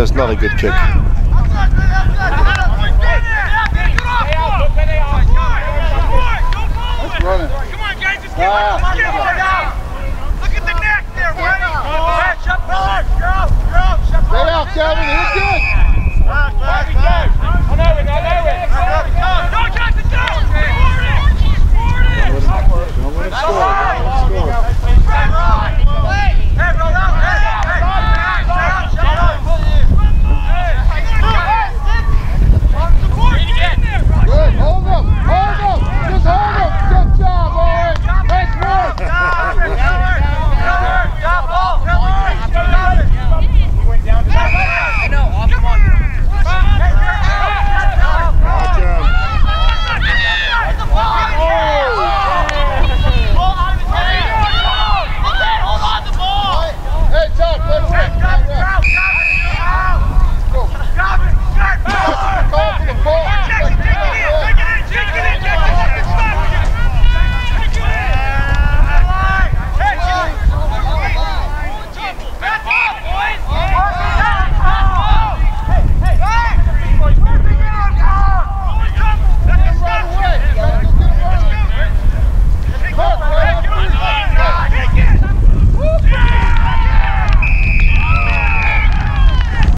so it's not a good kick. Running. Come on, guys, just get Ah.